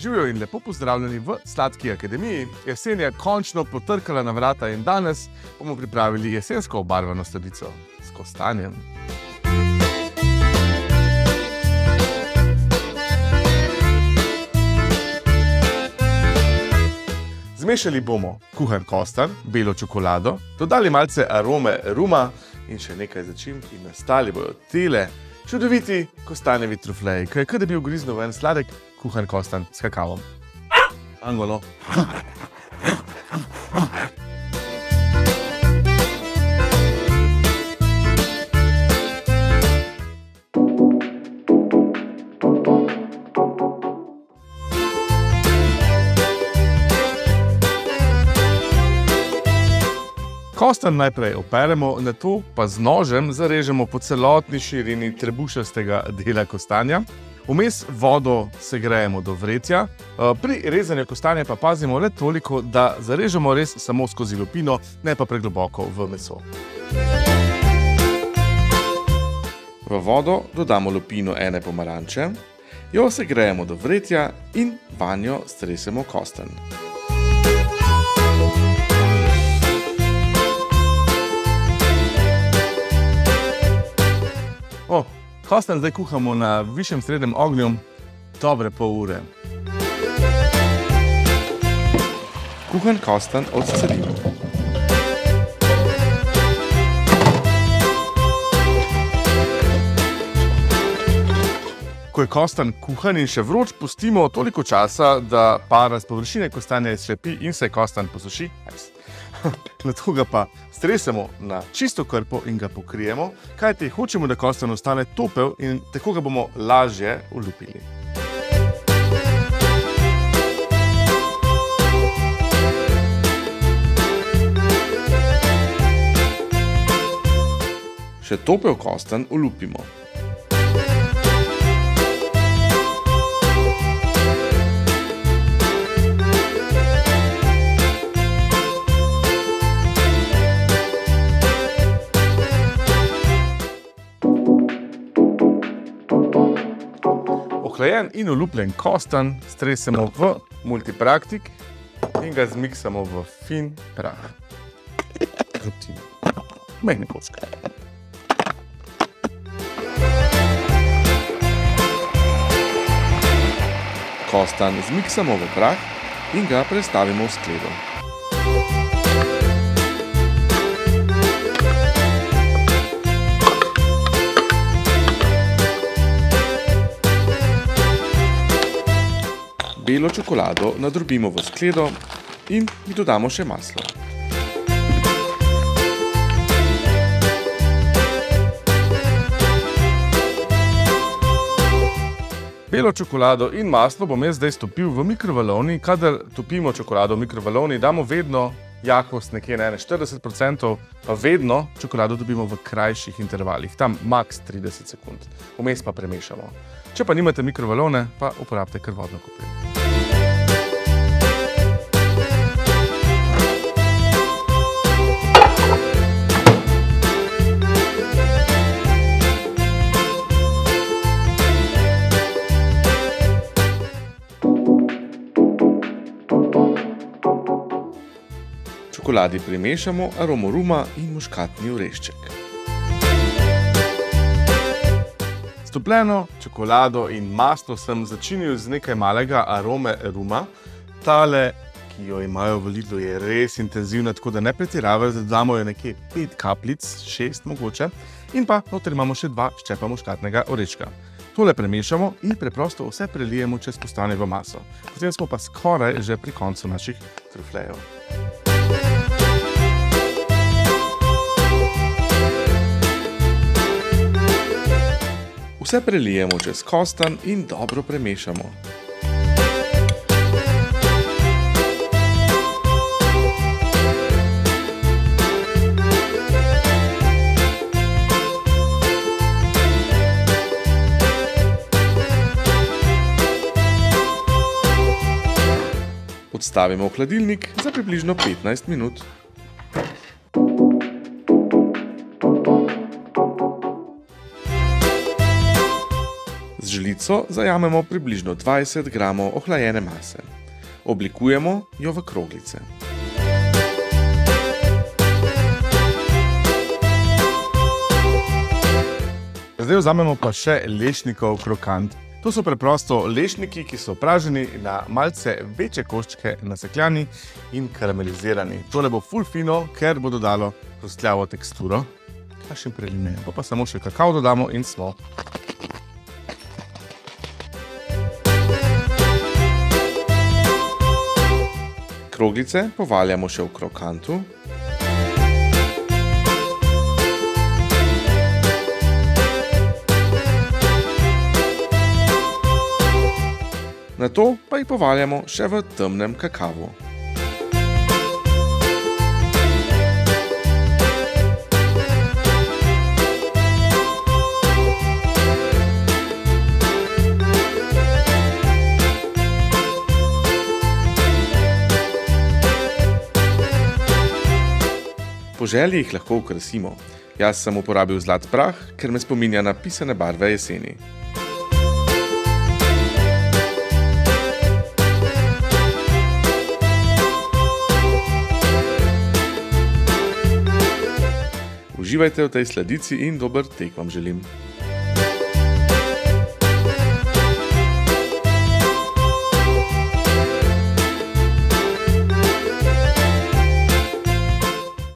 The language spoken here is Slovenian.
Živijo in lepo pozdravljeni v Sladki akademiji. Jesen je končno potrkala na vrata in danes bomo pripravili jesensko obarvano sladico s kostanjem. Zmešali bomo kuhan kostan, belo čokolado, dodali malce arome ruma in še nekaj začimb in nastali bodo tele čudoviti kostanjevi trufleji, ki je kot da bi ugriznil v en sladek kuhan kostan s kakavom. Angolo. Kostan najprej operemo, na to pa z nožem zarežemo po celotni širini trebušastega dela kostanja. Vmes vodo segrejemo do vretja, eh, pri rezanju kostanja pa pazimo le toliko, da zarežemo res samo skozi lupino, ne pa pregloboko v meso. V vodo dodamo lupino ene pomaranče, jo segrejemo do vretja in vanjo stresemo kosten. O, kosten zdaj kuhamo na višjem srednjem ognju dobre pol ure. Kuhan kosten odcedimo. Ko je kosten kuhan in še vroč, pustimo toliko časa, da para z površine kostanja izšlepi in se kosten posuši. Na to ga pa stresemo na čisto krpo in ga pokrijemo, kajti hočemo, da kosten ostane topel in tako ga bomo lažje olupili. Še topel kosten olupimo. Ohlajen in olupljen kosten stresemo v multipraktik in ga zmiksamo v fin prah. Drobtine. Mehne kocke. Kosten zmiksamo v prah in ga prestavimo v skledo. Belo čokolado nadrobimo v skledo in ji dodamo še maslo. Belo čokolado in maslo bom jaz zdaj stopil v mikrovalovni. Kadar topimo čokolado v mikrovalovni, damo vedno jakost nekje na 40%, pa vedno čokolado dobimo v krajših intervalih, tam max 30 sekund. Vmes pa premešamo. Če pa nimate mikrovalovne, pa uporabite kar vodno kopel. Čokoladi primešamo aromo ruma in muškatni orešček. Stopljeno čokolado in maslo sem začinil z nekaj malega arome ruma. Tale, ki jo imajo v Lidlu, je res intenzivna, tako da ne pretiravajo, dodamo jo nekje pet kapljic, šest mogoče, in pa noter imamo še dva ščepa muškatnega oreščka. Tole premešamo in preprosto vse prelijemo čez kostanjevo maso. Potem smo pa skoraj že pri koncu naših truflejev. Vse prelijemo čez kostanj in dobro premešamo. Odstavimo v hladilnik za približno 15 minut. Z žlico zajamemo približno 20 g ohlajene mase. Oblikujemo jo v kroglice. Zdaj vzamemo pa še lešnikov krokant. To so preprosto lešniki, ki so praženi na malce večje koščke, nasekljani in karamelizirani. Tole bo full fino, ker bo dodalo hrustljavo teksturo. Kakšen preline, pa pa samo še kakao dodamo in smo. Kroglice povaljamo še v krokantu. Nato pa jih povaljamo še v temnem kakavu. Želji jih lahko okrasimo. Jaz sem uporabil zlat prah, ker me spominja na pisane barve jeseni. Uživajte v tej sladici in dober tek vam želim.